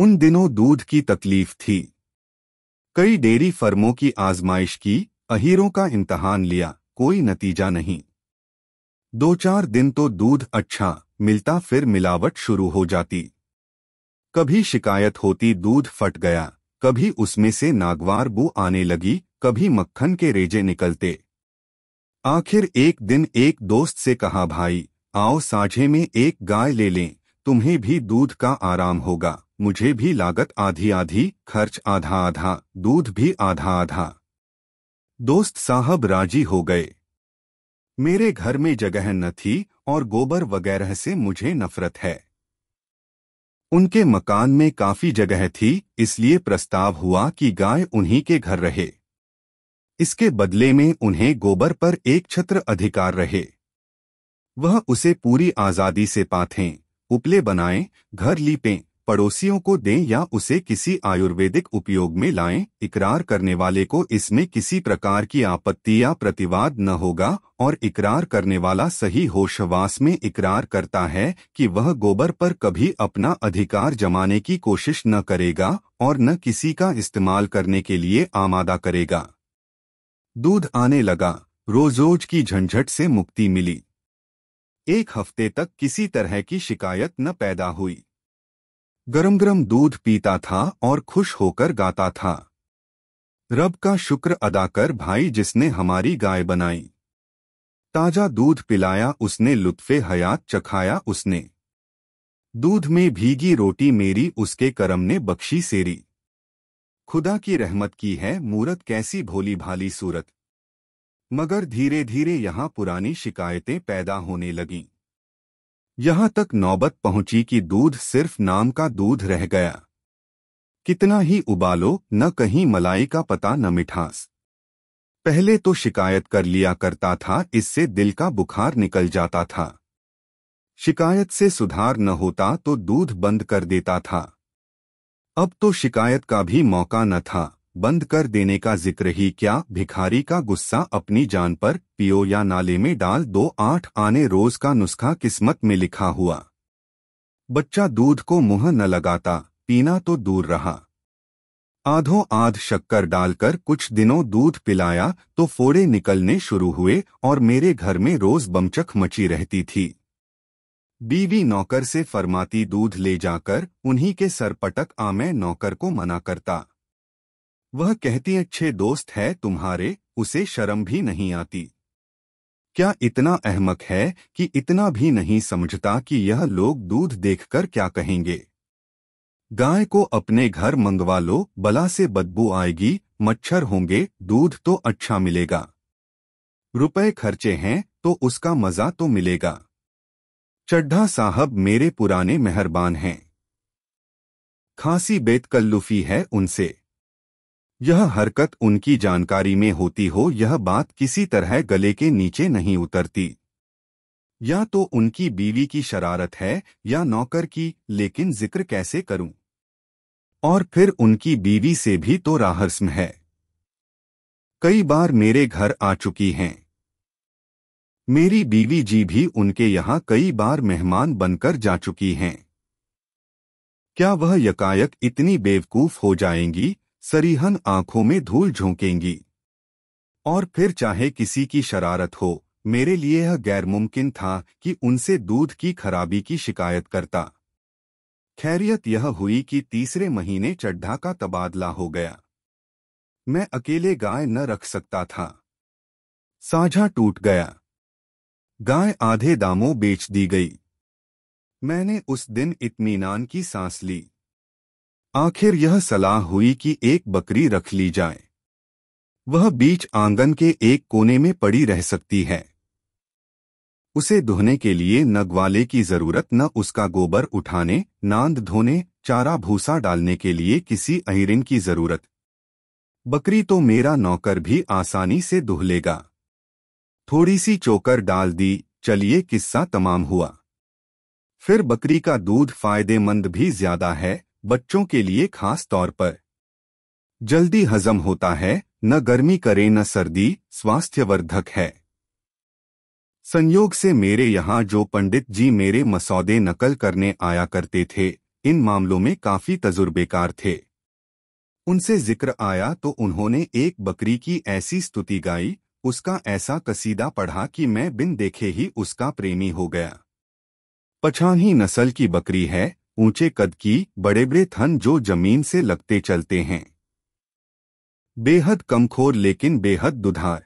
उन दिनों दूध की तकलीफ़ थी। कई डेयरी फर्मों की आजमाइश की, अहीरों का इम्तहान लिया, कोई नतीजा नहीं। दो चार दिन तो दूध अच्छा मिलता फिर मिलावट शुरू हो जाती। कभी शिकायत होती दूध फट गया, कभी उसमें से नागवार बू आने लगी, कभी मक्खन के रेजे निकलते। आखिर एक दिन एक दोस्त से कहा, भाई, आओ साझे में एक गाय ले लें। तुम्हें भी दूध का आराम होगा। मुझे भी लागत आधी आधी, खर्च आधा आधा, दूध भी आधा आधा। दोस्त साहब राज़ी हो गए। मेरे घर में जगह न थी और गोबर वगैरह से मुझे नफरत है। उनके मकान में काफ़ी जगह थी, इसलिए प्रस्ताव हुआ कि गाय उन्हीं के घर रहे। इसके बदले में उन्हें गोबर पर एक छत्र अधिकार रहे। वह उसे पूरी आज़ादी से पाथें। उपले बनाएँ, घर लीपें, पड़ोसियों को दें या उसे किसी आयुर्वेदिक उपयोग में लाएँ, इकरार करने वाले को इसमें किसी प्रकार की आपत्ति या प्रतिवाद न होगा और इकरार करने वाला सही होशवास में इकरार करता है कि वह गोबर पर कभी अपना अधिकार जमाने की कोशिश न करेगा और न किसी का इस्तेमाल करने के लिए आमादा करेगा। दूध आने लगा रोज रोज की झंझट से मुक्ति मिली। एक हफ़्ते तक किसी तरह की शिकायत न पैदा हुई। गरम गरम दूध पीता था और खुश होकर गाता था। रब का शुक्र अदा कर भाई जिसने हमारी गाय बनाई। ताज़ा दूध पिलाया उसने, लुत्फे हयात चखाया उसने। दूध में भीगी रोटी मेरी उसके करम ने बख्शी सेरी। खुदा की रहमत की है, मूरत कैसी भोली भाली सूरत। मगर धीरे धीरे यहाँ पुरानी शिकायतें पैदा होने लगीं। यहाँ तक नौबत पहुँची कि दूध सिर्फ़ नाम का दूध रह गया। कितना ही उबालो, न कहीं मलाई का पता, न मिठास। पहले तो शिकायत कर लिया करता था, इससे दिल का बुखार निकल जाता था। शिकायत से सुधार न होता तो दूध बंद कर देता था। अब तो शिकायत का भी मौका न था। बंद कर देने का ज़िक्र ही क्या भिखारी का गुस्सा अपनी जान पर पियो या नाले में डाल दो आठ आने रोज का नुस्खा किस्मत में लिखा हुआ। बच्चा दूध को मुँह न लगाता, पीना तो दूर रहा। आधों आध शक्कर डालकर कुछ दिनों दूध पिलाया तो फोड़े निकलने शुरू हुए और मेरे घर में रोज बमचक मची रहती थी। बीवी नौकर से फरमाती दूध ले जाकर उन्हीं के सरपटक आमे नौकर को मना करता। वह कहती अच्छे दोस्त है तुम्हारे, उसे शर्म भी नहीं आती। क्या इतना अहमक है कि इतना भी नहीं समझता कि यह लोग दूध देखकर क्या कहेंगे? गाय को अपने घर मंगवा लो, बला से बदबू आएगी, मच्छर होंगे, दूध तो अच्छा मिलेगा। रुपए खर्चे हैं तो उसका मज़ा तो मिलेगा। चड्ढा साहब मेरे पुराने मेहरबान हैं। खांसी बेतकल्लुफी है उनसे। यह हरकत उनकी जानकारी में होती हो, यह बात किसी तरह गले के नीचे नहीं उतरती। या तो उनकी बीवी की शरारत है, या नौकर की, लेकिन ज़िक्र कैसे करूँ? और फिर उनकी बीवी से भी तो राहस्म है। कई बार मेरे घर आ चुकी हैं। मेरी बीवी जी भी उनके यहाँ कई बार मेहमान बनकर जा चुकी हैं। क्या वह यकायक इतनी बेवकूफ़ हो जाएँगी? सरीहन आँखों में धूल झोंकेंगी। और फिर चाहे किसी की शरारत हो, मेरे लिए यह गैर मुमकिन था कि उनसे दूध की खराबी की शिकायत करता। खैरियत यह हुई कि तीसरे महीने चड्ढा का तबादला हो गया। मैं अकेले गाय न रख सकता था। साझा टूट गया। गाय आधे दामों बेच दी गई। मैंने उस दिन इत्मीनान की सांस ली। आखिर यह सलाह हुई कि एक बकरी रख ली जाए। वह बीच आँगन के एक कोने में पड़ी रह सकती है। उसे धोने के लिए न ग्वाले की ज़रूरत न उसका गोबर उठाने, नांद धोने, चारा भूसा डालने के लिए किसी अहिरिन की ज़रूरत। बकरी तो मेरा नौकर भी आसानी से दुह लेगा। थोड़ी सी चोकर डाल दी, चलिए किस्सा तमाम हुआ। फिर बकरी का दूध फ़ायदेमंद भी ज़्यादा है बच्चों के लिए खास तौर पर। जल्दी हजम होता है, न गर्मी करे, न सर्दी, स्वास्थ्यवर्धक है। संयोग से मेरे यहाँ जो पंडित जी मेरे मसौदे नकल करने आया करते थे, इन मामलों में काफ़ी तजुर्बेकार थे। उनसे ज़िक्र आया तो उन्होंने एक बकरी की ऐसी स्तुति गाई, उसका ऐसा कसीदा पढ़ा कि मैं बिन देखे ही उसका प्रेमी हो गया। पछाही नस्ल की बकरी है ऊँचे कद की बड़े बड़े थन जो ज़मीन से लगते चलते हैं। बेहद कमखोर लेकिन बेहद दुधार।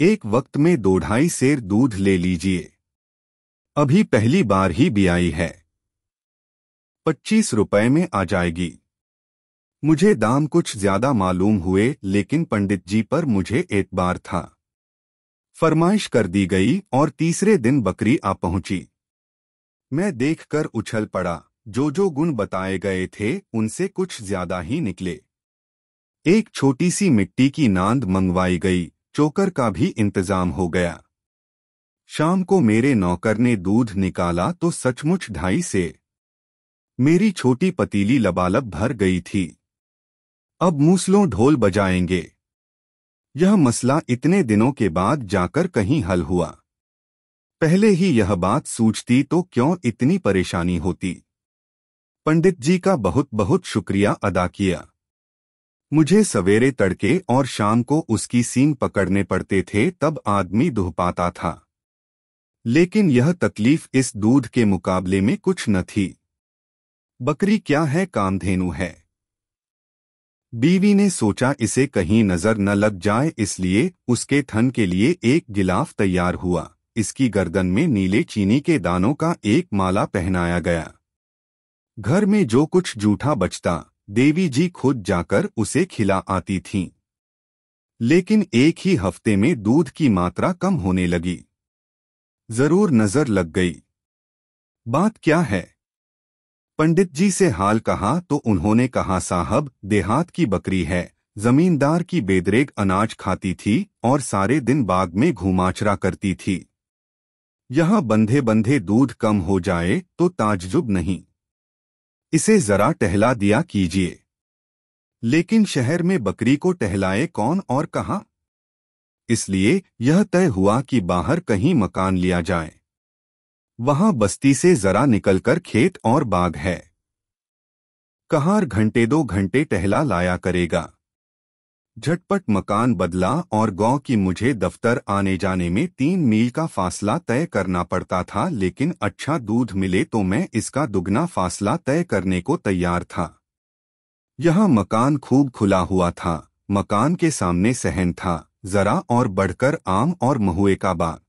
एक वक्त में दो ढाई सेर दूध ले लीजिए। अभी पहली बार ही बियाई है। पच्चीस रुपए में आ जाएगी। मुझे दाम कुछ ज़्यादा मालूम हुए, लेकिन पंडित जी पर मुझे एतबार था। फरमाइश कर दी गई और तीसरे दिन बकरी आ पहुँची। मैं देखकर उछल पड़ा। जो जो गुण बताए गए थे, उनसे कुछ ज़्यादा ही निकले। एक छोटी सी मिट्टी की नांद मंगवाई गई। चोकर का भी इंतज़ाम हो गया। शाम को मेरे नौकर ने दूध निकाला तो सचमुच ढाई से। मेरी छोटी पतीली लबालब भर गई थी। अब मूसलों ढोल बजाएँगे। यह मसला इतने दिनों के बाद जाकर कहीं हल हुआ। पहले ही यह बात सूझती तो क्यों इतनी परेशानी होती? पंडित जी का बहुत बहुत शुक्रिया अदा किया। मुझे सवेरे तड़के और शाम को उसकी सींग पकड़ने पड़ते थे तब आदमी दुह पाता था। लेकिन यह तकलीफ़ इस दूध के मुकाबले में कुछ न थी। बकरी क्या है कामधेनु है? बीवी ने सोचा इसे कहीं नज़र न लग जाए इसलिए उसके थन के लिए एक गिलाफ तैयार हुआ। इसकी गर्दन में नीले चीनी के दानों का एक माला पहनाया गया। घर में जो कुछ जूठा बचता, देवी जी खुद जाकर उसे खिला आती थीं। लेकिन एक ही हफ़्ते में दूध की मात्रा कम होने लगी। ज़रूर नज़र लग गई। बात क्या है? पंडित जी से हाल कहा तो उन्होंने कहा, साहब, देहात की बकरी है, जमींदार की बेदरेग अनाज खाती थी और सारे दिन बाग में घुमाचरा करती थी। यहाँ बंधे बंधे दूध कम हो जाए तो ताज्जुब नहीं। इसे जरा टहला दिया कीजिए। लेकिन शहर में बकरी को टहलाए कौन और कहा? इसलिए यह तय हुआ कि बाहर कहीं मकान लिया जाए। वहाँ बस्ती से जरा निकलकर खेत और बाग है। कहार घंटे दो घंटे टहला लाया करेगा। झटपट मकान बदला और गाँव की मुझे दफ्तर आने जाने में तीन मील का फासला तय करना पड़ता था, लेकिन अच्छा दूध मिले तो मैं इसका दुगना फासला तय करने को तैयार था। यह मकान खूब खुला हुआ था, मकान के सामने सहन था, जरा और बढ़कर आम और महुए का बाग।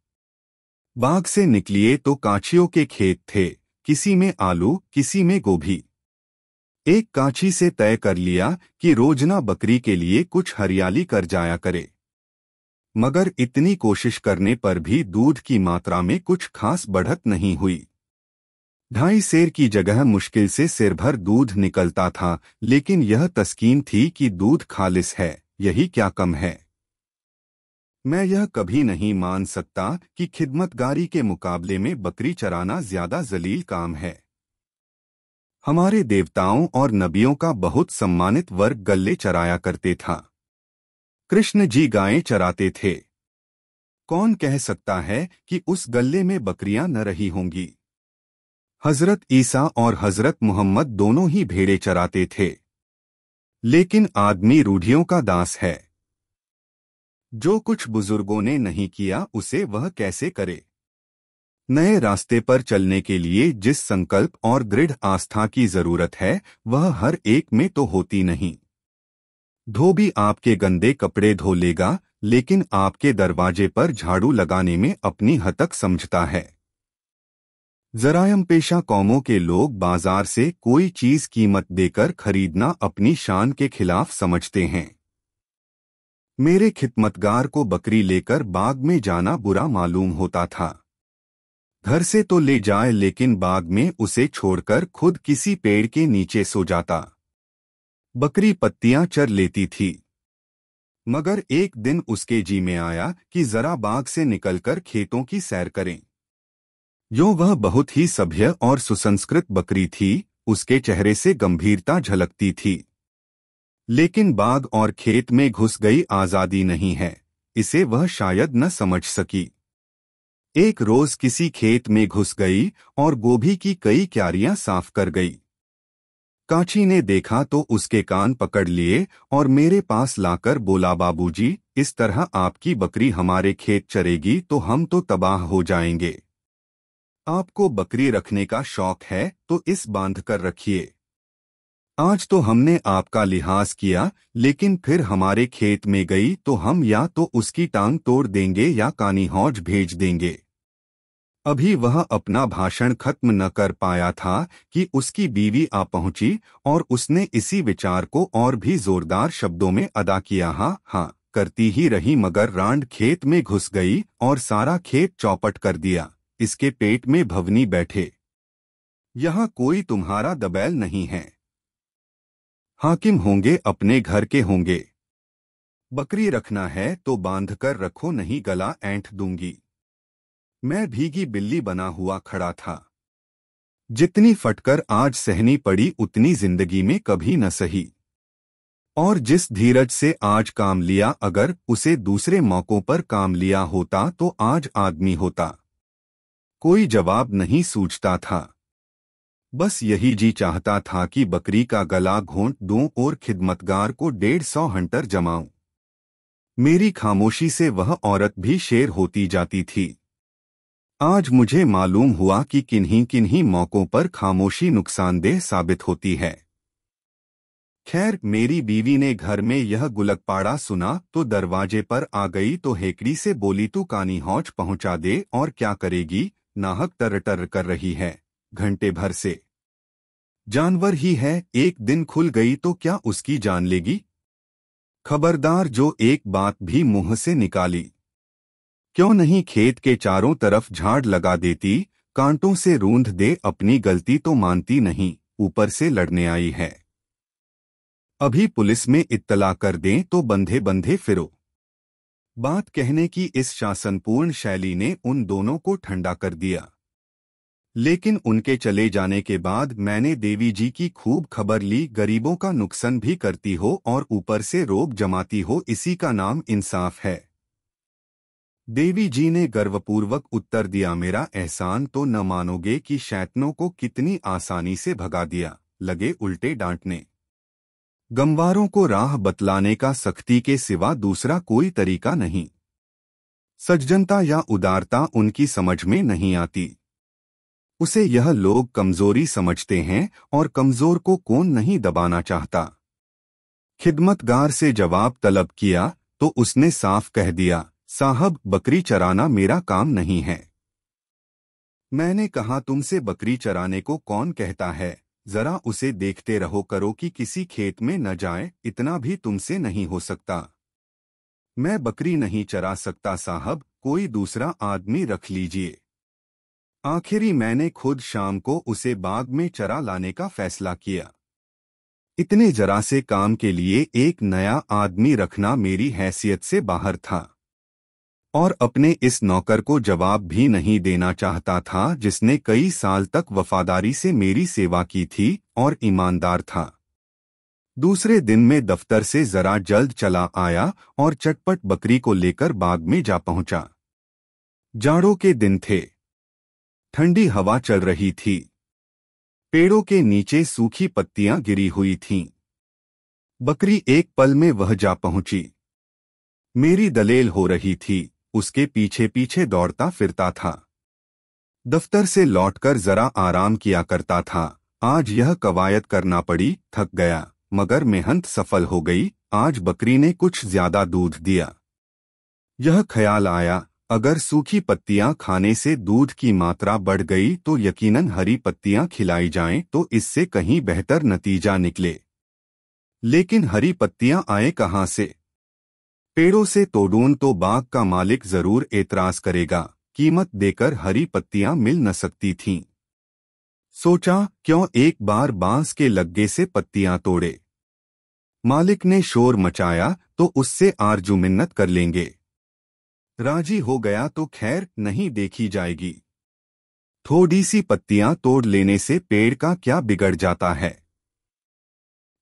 बाग से निकलिए तो काछियों के खेत थे, किसी में आलू, किसी में गोभी। एक कांची से तय कर लिया कि रोजना बकरी के लिए कुछ हरियाली कर जाया करे। मगर इतनी कोशिश करने पर भी दूध की मात्रा में कुछ खास बढ़त नहीं हुई। ढाई सेर की जगह मुश्किल से सिर भर दूध निकलता था, लेकिन यह तस्कीन थी कि दूध खालिस है, यही क्या कम है। मैं यह कभी नहीं मान सकता कि खिदमतगारी के मुकाबले में बकरी चराना ज़्यादा जलील काम है। हमारे देवताओं और नबियों का बहुत सम्मानित वर्ग गल्ले चराया करते था। कृष्ण जी गायें चराते थे। कौन कह सकता है कि उस गल्ले में बकरियाँ न रही होंगी? हज़रत ईसा और हज़रत मोहम्मद दोनों ही भेड़े चराते थे। लेकिन आदमी रूढ़ियों का दास है। जो कुछ बुज़ुर्गों ने नहीं किया, उसे वह कैसे करे? नए रास्ते पर चलने के लिए जिस संकल्प और दृढ़ आस्था की ज़रूरत है, वह हर एक में तो होती नहीं। धोबी आपके गंदे कपड़े धो लेगा, लेकिन आपके दरवाजे पर झाड़ू लगाने में अपनी हतक समझता है। जरायम पेशा कौमों के लोग बाज़ार से कोई चीज़ कीमत देकर खरीदना अपनी शान के खिलाफ समझते हैं। मेरे खिदमतगार को बकरी लेकर बाग में जाना बुरा मालूम होता था। घर से तो ले जाए लेकिन बाग में उसे छोड़कर खुद किसी पेड़ के नीचे सो जाता। बकरी पत्तियाँ चर लेती थी। मगर एक दिन उसके जी में आया कि जरा बाग से निकलकर खेतों की सैर करें। यो वह बहुत ही सभ्य और सुसंस्कृत बकरी थी, उसके चेहरे से गंभीरता झलकती थी। लेकिन बाग और खेत में घुस गई आज़ादी नहीं है, इसे वह शायद न समझ सकी। एक रोज किसी खेत में घुस गई और गोभी की कई क्यारियाँ साफ़ कर गई। काची ने देखा तो उसके कान पकड़ लिए और मेरे पास लाकर बोला, बाबूजी, इस तरह आपकी बकरी हमारे खेत चरेगी तो हम तो तबाह हो जाएँगे। आपको बकरी रखने का शौक है तो इस बाँध कर रखिए। आज तो हमने आपका लिहाज किया, लेकिन फिर हमारे खेत में गई तो हम या तो उसकी टांग तोड़ देंगे या कानी हौज भेज देंगे। अभी वह अपना भाषण खत्म न कर पाया था कि उसकी बीवी आ पहुँची और उसने इसी विचार को और भी जोरदार शब्दों में अदा किया हाँ हाँ करती ही रही मगर रांड खेत में घुस गई और सारा खेत चौपट कर दिया, इसके पेट में भवनी बैठे। यहाँ कोई तुम्हारा दबैल नहीं है। हाकिम होंगे, अपने घर के होंगे। बकरी रखना है तो बाँध कर रखो, नहीं गला ऐंठ दूँगी। मैं भीगी बिल्ली बना हुआ खड़ा था। जितनी फटकर आज सहनी पड़ी, उतनी ज़िंदगी में कभी न सही। और जिस धीरज से आज काम लिया, अगर उसे दूसरे मौकों पर काम लिया होता तो आज आदमी होता। कोई जवाब नहीं सूझता था। बस यही जी चाहता था कि बकरी का गला घोंट दूँ और खिदमतगार को डेढ़ सौ हंटर जमाऊं। मेरी खामोशी से वह औरत भी शेर होती जाती थी। आज मुझे मालूम हुआ कि किन्हीं किन्हीं मौकों पर खामोशी नुकसानदेह साबित होती है। खैर, मेरी बीवी ने घर में यह गुलकपाड़ा सुना तो दरवाजे पर आ गई तो हेकड़ी से बोली, तू कानी हौच पहुँचा दे और क्या करेगी? नाहक टर टर कर रही है। घंटे भर से। जानवर ही है, एक दिन खुल गई तो क्या उसकी जान लेगी? खबरदार जो एक बात भी मुँह से निकाली। क्यों नहीं खेत के चारों तरफ़ झाड़ लगा देती, कांटों से रूंध दे अपनी गलती तो मानती नहीं, ऊपर से लड़ने आई है। अभी पुलिस में इत्तला कर दें तो बंधे बंधे फिरो। बात कहने की इस शासनपूर्ण शैली ने उन दोनों को ठंडा कर दिया। लेकिन उनके चले जाने के बाद मैंने देवी जी की खूब खबर ली, गरीबों का नुकसान भी करती हो और ऊपर से रोग जमाती हो, इसी का नाम इंसाफ है। देवी जी ने गर्वपूर्वक उत्तर दिया, मेरा एहसान तो न मानोगे कि शैतनों को कितनी आसानी से भगा दिया, लगे उल्टे डांटने। गमवारों को राह बतलाने का सख्ती के सिवा दूसरा कोई तरीका नहीं। सज्जनता या उदारता उनकी समझ में नहीं आती। उसे यह लोग कमज़ोरी समझते हैं और कमज़ोर को कौन नहीं दबाना चाहता। खिदमतगार से जवाब तलब किया तो उसने साफ़ कह दिया, साहब, बकरी चराना मेरा काम नहीं है। मैंने कहा, तुमसे बकरी चराने को कौन कहता है? जरा उसे देखते रहो, करो कि किसी खेत में न जाए, इतना भी तुमसे नहीं हो सकता। मैं बकरी नहीं चरा सकता, साहब, कोई दूसरा आदमी रख लीजिए। आखिरी मैंने खुद शाम को उसे बाग में चरा लाने का फैसला किया। इतने जरा से काम के लिए एक नया आदमी रखना मेरी हैसियत से बाहर था। और अपने इस नौकर को जवाब भी नहीं देना चाहता था जिसने कई साल तक वफादारी से मेरी सेवा की थी और ईमानदार था। दूसरे दिन में दफ्तर से जरा जल्द चला आया और चटपट बकरी को लेकर बाग में जा पहुँचा। जाड़ों के दिन थे। ठंडी हवा चल रही थी। पेड़ों के नीचे सूखी पत्तियाँ गिरी हुई थीं। बकरी एक पल में वह जा पहुँची। मेरी दलेल हो रही थी, उसके पीछे पीछे दौड़ता फिरता था। दफ्तर से लौटकर जरा आराम किया करता था। आज यह कवायद करना पड़ी, थक गया, मगर मेहनत सफल हो गई, आज बकरी ने कुछ ज़्यादा दूध दिया। यह ख्याल आया अगर सूखी पत्तियाँ खाने से दूध की मात्रा बढ़ गई तो यकीनन हरी पत्तियाँ खिलाई जाएँ तो इससे कहीं बेहतर नतीजा निकले। लेकिन हरी पत्तियाँ आए कहाँ से? पेड़ों से तोड़ून तो बाग का मालिक ज़रूर एतराज़ करेगा। कीमत देकर हरी पत्तियाँ मिल न सकती थीं। सोचा, क्यों एक बार बाँस के लग्गे से पत्तियाँ तोड़े? मालिक ने शोर मचाया तो उससे आरज़ू मिन्नत कर लेंगे। राज़ी हो गया तो खैर नहीं देखी जाएगी। थोड़ी सी पत्तियाँ तोड़ लेने से पेड़ का क्या बिगड़ जाता है?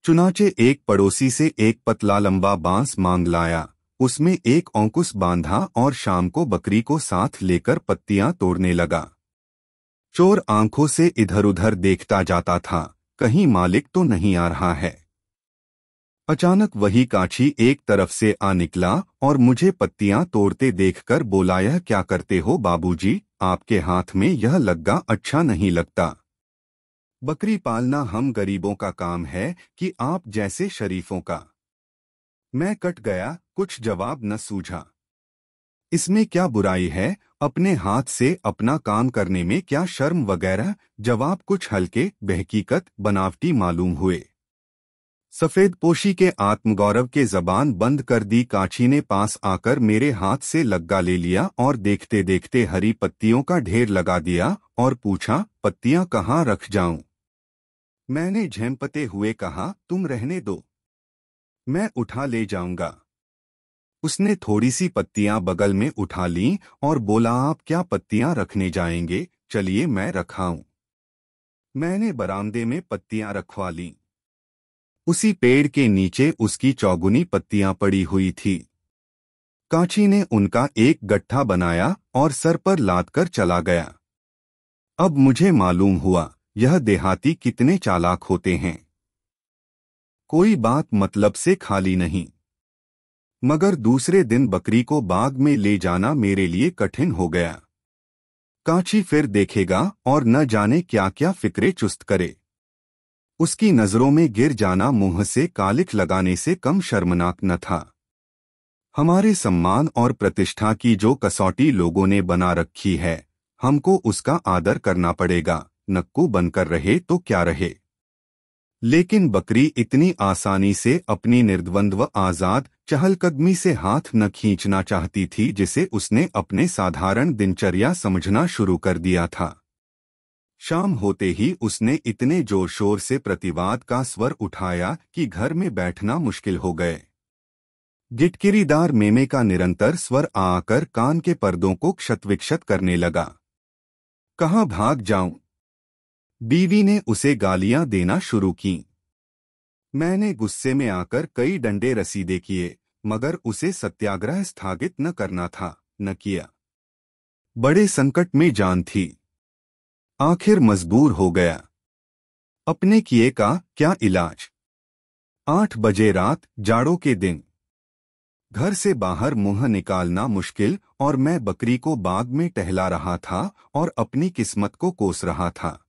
चुनाचे एक पड़ोसी से एक पतला लंबा बाँस मांग लाया। उसमें एक औंकुश बांधा और शाम को बकरी को साथ लेकर पत्तियाँ तोड़ने लगा। चोर आँखों से इधर उधर देखता जाता था। कहीं मालिक तो नहीं आ रहा है। अचानक वही काछी एक तरफ़ से आ निकला और मुझे पत्तियाँ तोड़ते देखकर बोला, यह क्या करते हो बाबूजी? आपके हाथ में यह लग्गा अच्छा नहीं लगता। बकरी पालना हम गरीबों का काम है कि आप जैसे शरीफों का। मैं कट गया, कुछ जवाब न सूझा। इसमें क्या बुराई है? अपने हाथ से अपना काम करने में क्या शर्म वगैरह? जवाब कुछ हल्के, बहकीकत, बनावटी मालूम हुए। सफ़ेद पोशी के आत्मगौरव के जबान बंद कर दी काछी ने पास आकर मेरे हाथ से लग्गा ले लिया और देखते देखते हरी पत्तियों का ढेर लगा दिया और पूछा, पत्तियाँ कहाँ रख जाऊँ? मैंने झेमपते हुए कहा, तुम रहने दो। मैं उठा ले जाऊँगा। उसने थोड़ी सी पत्तियाँ बगल में उठा लीं और बोला, आप क्या पत्तियाँ रखने जाएँगे? चलिए मैं रखाऊं। मैंने बरामदे में पत्तियाँ रखवा लीं। उसी पेड़ के नीचे उसकी चौगुनी पत्तियाँ पड़ी हुई थी। कांची ने उनका एक गट्ठा बनाया और सर पर लाद कर चला गया। अब मुझे मालूम हुआ, यह देहाती कितने चालाक होते हैं। कोई बात मतलब से खाली नहीं। मगर दूसरे दिन बकरी को बाग में ले जाना मेरे लिए कठिन हो गया। कांची फिर देखेगा और न जाने क्या क्या फिक्रे चुस्त करे। उसकी नज़रों में गिर जाना मुँह से कालिक लगाने से कम शर्मनाक न था। हमारे सम्मान और प्रतिष्ठा की जो कसौटी लोगों ने बना रखी है, हमको उसका आदर करना पड़ेगा, नक्कू बनकर रहे तो क्या रहे। लेकिन बकरी इतनी आसानी से अपनी निर्द्वंद्व आज़ाद चहलकदमी से हाथ न खींचना चाहती थी जिसे उसने अपने साधारण दिनचर्या समझना शुरू कर दिया था। शाम होते ही उसने इतने ज़ोर शोर से प्रतिवाद का स्वर उठाया कि घर में बैठना मुश्किल हो गए। गिटकिरीदार मेमे का निरंतर स्वर आकर कान के पर्दों को क्षतविक्षत करने लगा। कहाँ भाग जाऊँ? बीवी ने उसे गालियाँ देना शुरू की। मैंने गुस्से में आकर कई डंडे रसीदे किए मगर उसे सत्याग्रह स्थगित न करना था, न किया। बड़े संकट में जान थी। आखिर मजबूर हो गया। अपने किए का क्या इलाज? आठ बजे रात, जाड़ों के दिन। घर से बाहर मुँह निकालना मुश्किल और मैं बकरी को बाग में टहला रहा था और अपनी किस्मत को कोस रहा था।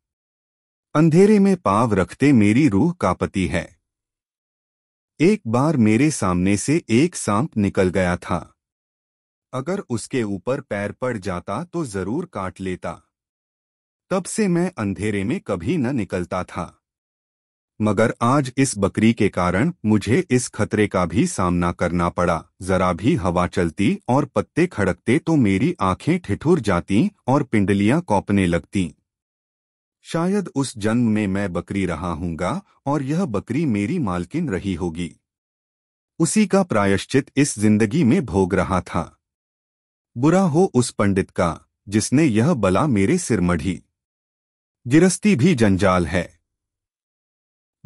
अंधेरे में पाव रखते मेरी रूह कापती है। एक बार मेरे सामने से एक सांप निकल गया था। अगर उसके ऊपर पैर पड़ जाता तो ज़रूर काट लेता। तब से मैं अंधेरे में कभी न निकलता था। मगर आज इस बकरी के कारण मुझे इस खतरे का भी सामना करना पड़ा। जरा भी हवा चलती और पत्ते खड़कते तो मेरी आँखें ठिठुर जाती और पिंडलियाँ कौपने लगती। शायद उस जन्म में मैं बकरी रहा हूँगा और यह बकरी मेरी मालकिन रही होगी। उसी का प्रायश्चित इस ज़िंदगी में भोग रहा था। बुरा हो उस पंडित का, जिसने यह बला मेरे सिर मढ़ी। गिरस्ती भी जंजाल है।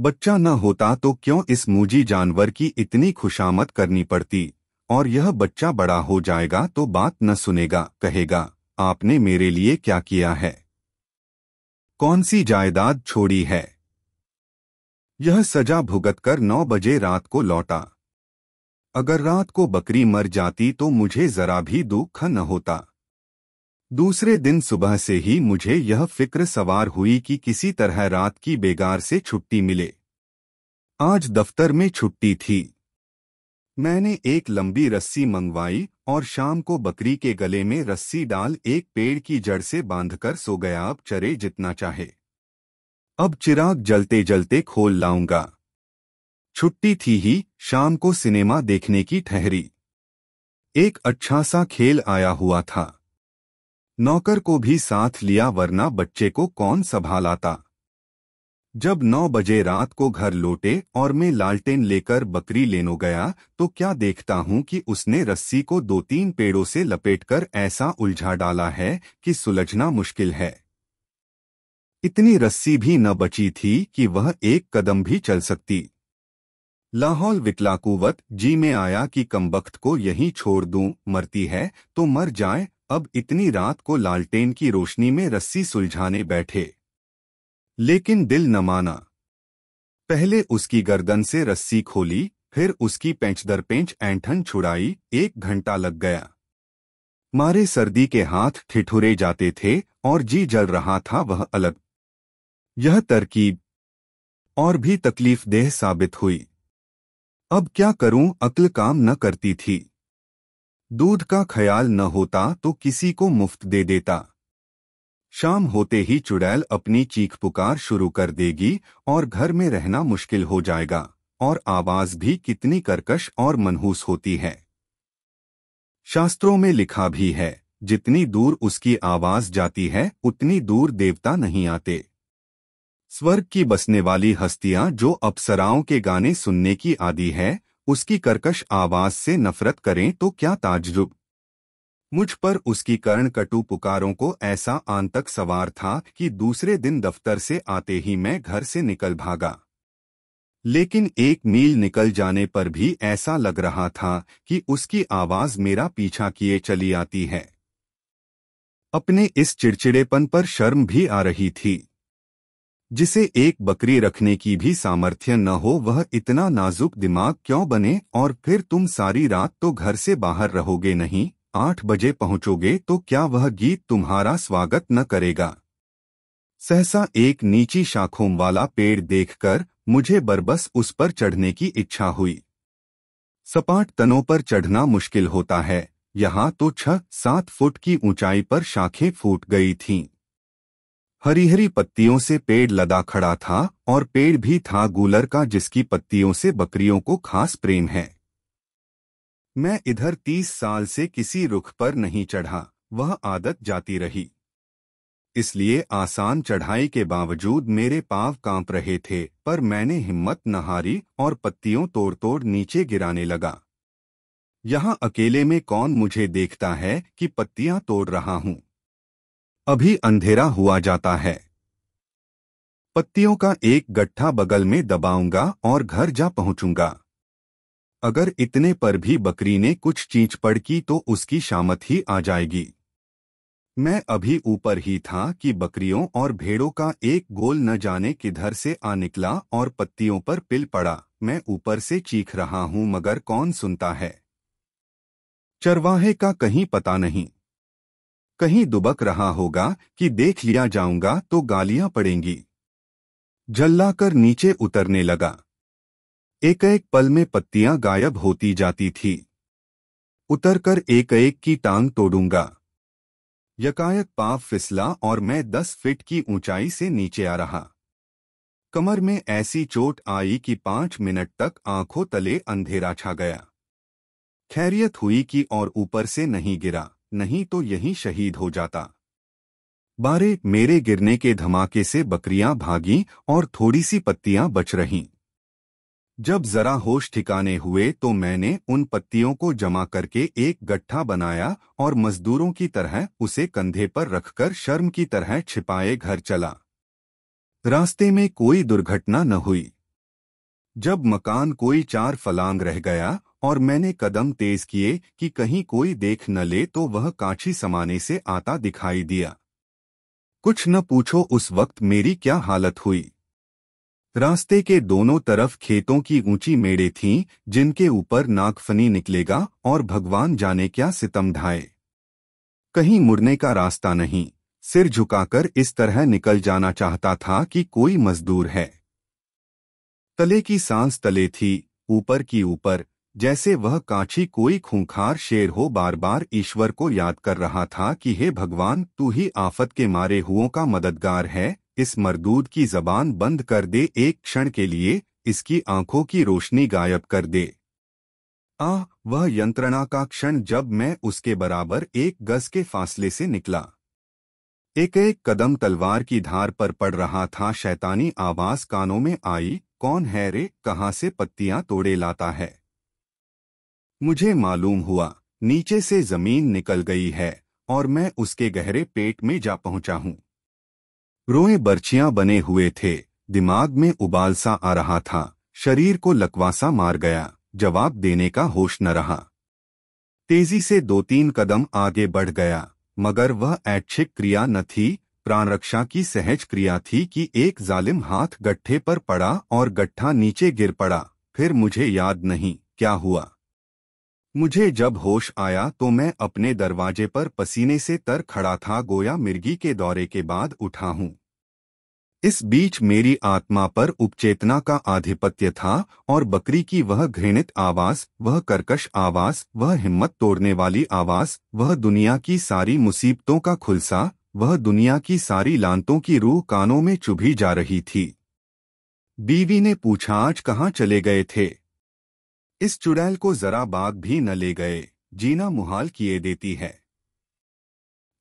बच्चा न होता तो क्यों इस मूजी जानवर की इतनी खुशामद करनी पड़ती? और यह बच्चा बड़ा हो जाएगा तो बात न सुनेगा, कहेगा, आपने मेरे लिए क्या किया है? कौन सी जायदाद छोड़ी है? यह सजा भुगत कर नौ बजे रात को लौटा। अगर रात को बकरी मर जाती तो मुझे जरा भी दुख न होता। दूसरे दिन सुबह से ही मुझे यह फ़िक्र सवार हुई कि किसी तरह रात की बेगार से छुट्टी मिले। आज दफ्तर में छुट्टी थी। मैंने एक लंबी रस्सी मंगवाई और शाम को बकरी के गले में रस्सी डाल एक पेड़ की जड़ से बांधकर सो गया, अब चरे जितना चाहे। अब चिराग जलते जलते खोल लाऊँगा। छुट्टी थी ही शाम को सिनेमा देखने की ठहरी। एक अच्छा सा खेल आया हुआ था। नौकर को भी साथ लिया वरना बच्चे को कौन संभालाता? जब नौ बजे रात को घर लौटे और मैं लालटेन लेकर बकरी लेनो गया तो क्या देखता हूँ कि उसने रस्सी को दो तीन पेड़ों से लपेटकर ऐसा उलझा डाला है कि सुलझना मुश्किल है। इतनी रस्सी भी न बची थी कि वह एक कदम भी चल सकती। लाहौल विकलाकुवत, जी में आया कि कमबख्त को यहीं छोड़ दूँ, मरती है तो मर जाए अब इतनी रात को लालटेन की रोशनी में रस्सी सुलझाने बैठे। लेकिन दिल न माना। पहले उसकी गर्दन से रस्सी खोली, फिर उसकी पेंच दर पेंच ऐंठन छुड़ाई, एक घंटा लग गया। मारे सर्दी के हाथ ठिठुरे जाते थे, और जी जल रहा था वह अलग। यह तरकीब, और भी तकलीफ़ देह साबित हुई। अब क्या करूँ, अक्ल काम न करती थी। दूध का ख्याल न होता तो किसी को मुफ़्त दे देता। शाम होते ही चुड़ैल अपनी चीख पुकार शुरू कर देगी और घर में रहना मुश्किल हो जाएगा और आवाज़ भी कितनी करकश और मनहूस होती है। शास्त्रों में लिखा भी है, जितनी दूर उसकी आवाज़ जाती है, उतनी दूर देवता नहीं आते। स्वर्ग की बसने वाली हस्तियाँ जो अप्सराओं के गाने सुनने की आदि है उसकी कर्कश आवाज़ से नफरत करें तो क्या ताजुब मुझ पर उसकी कर्ण कटु पुकारों को ऐसा आंतक सवार था कि दूसरे दिन दफ्तर से आते ही मैं घर से निकल भागा। लेकिन एक मील निकल जाने पर भी ऐसा लग रहा था कि उसकी आवाज़ मेरा पीछा किए चली आती है। अपने इस चिड़चिड़ेपन पर शर्म भी आ रही थी। जिसे एक बकरी रखने की भी सामर्थ्य न हो, वह इतना नाजुक दिमाग क्यों बने? और फिर तुम सारी रात तो घर से बाहर रहोगे नहीं? आठ बजे पहुंचोगे तो क्या वह गीत तुम्हारा स्वागत न करेगा? सहसा एक नीची शाखों वाला पेड़ देखकर मुझे बरबस उस पर चढ़ने की इच्छा हुई। सपाट तनों पर चढ़ना मुश्किल होता है। यहाँ तो छह सात फुट की ऊंचाई पर शाखें फूट गई थीं। हरी हरी पत्तियों से पेड़ लदा खड़ा था और पेड़ भी था गूलर का जिसकी पत्तियों से बकरियों को खास प्रेम है। मैं इधर तीस साल से किसी रुख पर नहीं चढ़ा, वह आदत जाती रही। इसलिए आसान चढ़ाई के बावजूद मेरे पाँव काँप रहे थे, पर मैंने हिम्मत न हारी और पत्तियों तोड़ तोड़ नीचे गिराने लगा। यहाँ अकेले में कौन मुझे देखता है कि पत्तियाँ तोड़ रहा हूँ? अभी अंधेरा हुआ जाता है। पत्तियों का एक गट्ठा बगल में दबाऊँगा और घर जा पहुंचूँगा। अगर इतने पर भी बकरी ने कुछ चींच पड़ की तो उसकी शामत ही आ जाएगी। मैं अभी ऊपर ही था कि बकरियों और भेड़ों का एक गोल न जाने किधर से आ निकला और पत्तियों पर पिल पड़ा। मैं ऊपर से चीख रहा हूँ, मगर कौन सुनता है? चरवाहे का कहीं पता नहीं। कहीं दुबक रहा होगा कि देख लिया जाऊँगा तो गालियाँ पड़ेंगी। जल्लाकर नीचे उतरने लगा। एक एक पल में पत्तियाँ गायब होती जाती थी। उतरकर एक एक की टांग तोड़ूँगा। यकायक पाव फिसला और मैं दस फीट की ऊंचाई से नीचे आ रहा। कमर में ऐसी चोट आई कि पाँच मिनट तक आँखों तले अंधेरा छा गया। खैरियत हुई कि और ऊपर से नहीं गिरा। नहीं तो यही शहीद हो जाता। बारे, मेरे गिरने के धमाके से बकरियाँ भागी और थोड़ी सी पत्तियाँ बच रहीं। जब जरा होश ठिकाने हुए तो मैंने उन पत्तियों को जमा करके एक गट्ठा बनाया और मजदूरों की तरह उसे कंधे पर रखकर शर्म की तरह छिपाए घर चला। रास्ते में कोई दुर्घटना न हुई। जब मकान कोई चार फलांग रह गया और मैंने कदम तेज किए कि कहीं कोई देख न ले तो वह कांची समाने से आता दिखाई दिया। कुछ न पूछो उस वक्त मेरी क्या हालत हुई। रास्ते के दोनों तरफ़ खेतों की ऊँची मेड़े थीं, जिनके ऊपर नागफनी निकलेगा और भगवान जाने क्या सितम ढाए। कहीं मुड़ने का रास्ता नहीं। सिर झुकाकर इस तरह निकल जाना चाहता था कि कोई मजदूर है। तले की सांस तले थी, ऊपर की ऊपर। जैसे वह कांची कोई खूंखार शेर हो बार बार ईश्वर को याद कर रहा था कि, हे भगवान, तू ही आफत के मारे हुओं का मददगार है, इस मरदूद की जबान बंद कर दे, एक क्षण के लिए इसकी आँखों की रोशनी गायब कर दे। आह, वह यंत्रणा का क्षण जब मैं उसके बराबर एक गज के फासले से निकला। एक एक कदम तलवार की धार पर पड़ रहा था, शैतानी आवाज़ कानों में आई, कौन है रे, कहाँ से पत्तियाँ तोड़े लाता है? मुझे मालूम हुआ, नीचे से ज़मीन निकल गई है, और मैं उसके गहरे पेट में जा पहुँचा हूँ। रोए बर्चियाँ बने हुए थे, दिमाग में उबाल सा आ रहा था, शरीर को लकवासा मार गया, जवाब देने का होश न रहा। तेज़ी से दो तीन कदम आगे बढ़ गया, मगर वह ऐच्छिक क्रिया न थी प्राण रक्षा की सहज क्रिया थी कि एक जालिम हाथ गट्ठे पर पड़ा और गट्ठा नीचे गिर पड़ा, फिर मुझे याद नहीं, क्या हुआ। मुझे जब होश आया तो मैं अपने दरवाजे पर पसीने से तर खड़ा था, गोया मिर्गी के दौरे के बाद उठा हूँ। इस बीच मेरी आत्मा पर उपचेतना का आधिपत्य था और बकरी की वह घृणित आवाज़, वह कर्कश आवाज़, वह हिम्मत तोड़ने वाली आवाज़, वह दुनिया की सारी मुसीबतों का खुलसा, वह दुनिया की सारी लांतों की रूह कानों में चुभी जा रही थी। बीवी ने पूछा, आज कहाँ चले गए थे? इस चुड़ैल को जरा बाग भी न ले गए, जीना मुहाल किए देती है।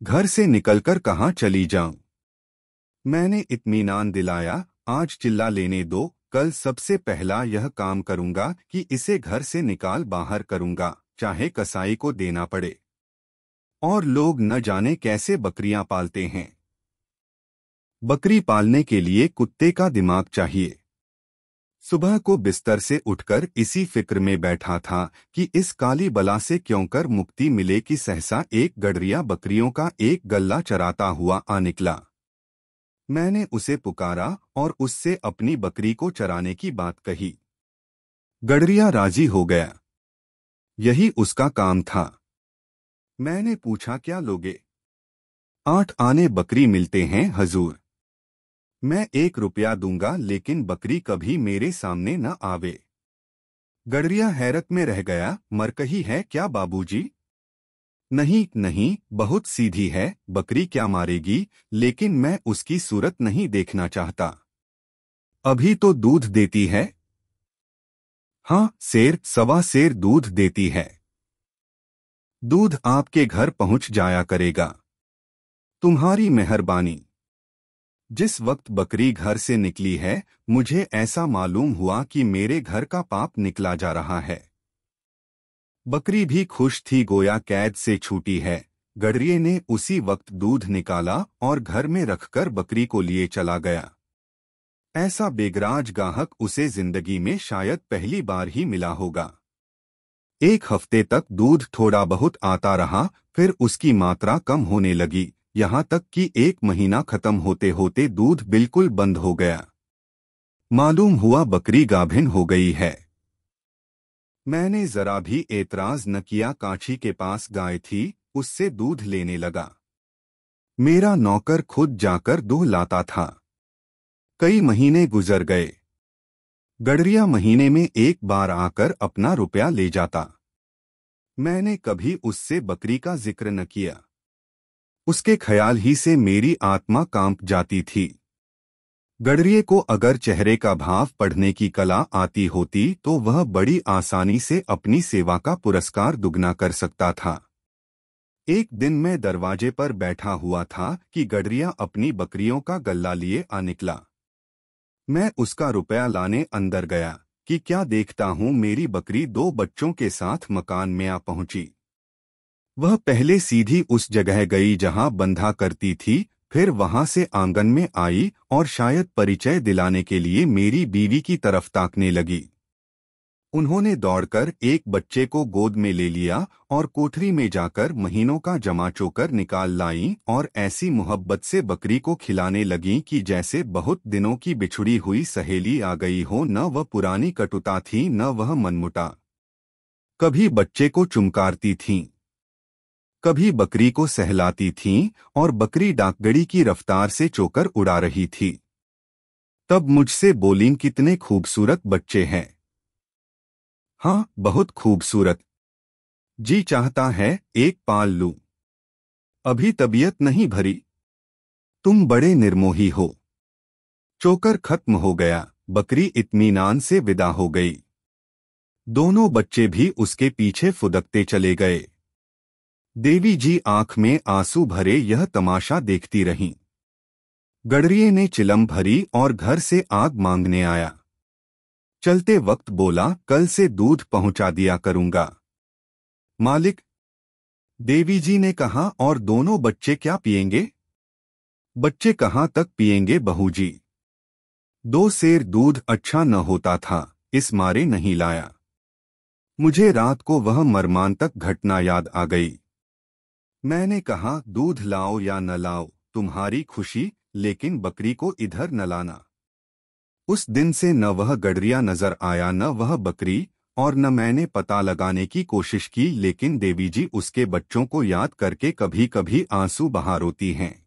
घर से निकलकर कहाँ चली जाऊँ? मैंने इत्मीनान दिलाया, आज चिल्ला लेने दो, कल सबसे पहला यह काम करूँगा कि इसे घर से निकाल बाहर करूँगा, चाहे कसाई को देना पड़े। और लोग न जाने कैसे बकरियाँ पालते हैं। बकरी पालने के लिए कुत्ते का दिमाग चाहिए। सुबह को बिस्तर से उठकर इसी फ़िक्र में बैठा था कि इस काली बला से क्यों कर मुक्ति मिले कि सहसा एक गडरिया बकरियों का एक गल्ला चराता हुआ आ निकला। मैंने उसे पुकारा और उससे अपनी बकरी को चराने की बात कही। गडरिया राज़ी हो गया। यही उसका काम था। मैंने पूछा, क्या लोगे? आठ आने बकरी मिलते हैं, हजूर। मैं एक रुपया दूँगा, लेकिन बकरी कभी मेरे सामने न आवे। गडरिया हैरत में रह गया मरकही है क्या बाबूजी? नहीं नहीं, बहुत सीधी है, बकरी क्या मारेगी, लेकिन मैं उसकी सूरत नहीं देखना चाहता। अभी तो दूध देती है। हाँ शेर, सवा शेर दूध देती है। दूध आपके घर पहुँच जाया करेगा। तुम्हारी मेहरबानी। जिस वक्त बकरी घर से निकली है, मुझे ऐसा मालूम हुआ कि मेरे घर का पाप निकला जा रहा है। बकरी भी खुश थी, गोया कैद से छूटी है। गडरिये ने उसी वक्त दूध निकाला और घर में रखकर बकरी को लिए चला गया। ऐसा बेगराज गाहक उसे ज़िंदगी में शायद पहली बार ही मिला होगा। एक हफ़्ते तक दूध थोड़ा बहुत आता रहा, फिर उसकी मात्रा कम होने लगी। यहाँ तक कि एक महीना खत्म होते होते दूध बिल्कुल बंद हो गया। मालूम हुआ बकरी गाभिन हो गई है। मैंने जरा भी एतराज़ न किया कांची के पास गाय थी, उससे दूध लेने लगा। मेरा नौकर खुद जाकर दूह लाता था। कई महीने गुजर गए। गडरिया महीने में एक बार आकर अपना रुपया ले जाता। मैंने कभी उससे बकरी का ज़िक्र न किया। उसके ख्याल ही से मेरी आत्मा काँप जाती थी। गडरिए को अगर चेहरे का भाव पढ़ने की कला आती होती तो वह बड़ी आसानी से अपनी सेवा का पुरस्कार दुगना कर सकता था। एक दिन मैं दरवाजे पर बैठा हुआ था कि गडरिया अपनी बकरियों का गल्ला लिए आ निकला। मैं उसका रुपया लाने अंदर गया कि क्या देखता हूँ मेरी बकरी दो बच्चों के साथ मकान में आ पहुँची। वह पहले सीधी उस जगह गई जहाँ बंधा करती थी, फिर वहाँ से आँगन में आई और शायद परिचय दिलाने के लिए मेरी बीवी की तरफ़ ताकने लगी। उन्होंने दौड़कर एक बच्चे को गोद में ले लिया और कोठरी में जाकर महीनों का जमा चोकर निकाल लाई और ऐसी मोहब्बत से बकरी को खिलाने लगी कि जैसे बहुत दिनों की बिछुड़ी हुई सहेली आ गई हो, न वह पुरानी कटुता थी, न वह मनमुटा। कभी बच्चे को चुमकारती थीं। कभी बकरी को सहलाती थीं और बकरी डाकगड़ी की रफ्तार से चोकर उड़ा रही थी। तब मुझसे बोली, कितने खूबसूरत बच्चे हैं। हाँ बहुत खूबसूरत। जी चाहता है, एक पाल लू। अभी तबीयत नहीं भरी। तुम बड़े निर्मोही हो। चोकर खत्म हो गया। बकरी इत्मीनान से विदा हो गई। दोनों बच्चे भी उसके पीछे फुदकते चले गए। देवी जी आँख में आँसू भरे यह तमाशा देखती रहीं। गडरिये ने चिलम भरी और घर से आग मांगने आया। चलते वक्त बोला, कल से दूध पहुँचा दिया करूँगा। मालिक, देवी जी ने कहा, और दोनों बच्चे क्या पिएँगे बच्चे कहाँ तक पिएँगे बहू जी? दो सेर दूध अच्छा न होता था, इस मारे नहीं लाया। मुझे रात को वह मर्मांतक घटना याद आ गई। मैंने कहा, दूध लाओ या न लाओ, तुम्हारी खुशी, लेकिन बकरी को इधर न लाना। उस दिन से न वह गडरिया नज़र आया, न वह बकरी, और न मैंने पता लगाने की कोशिश की, लेकिन देवी जी उसके बच्चों को याद करके कभी कभी आँसू बहा रोती हैं।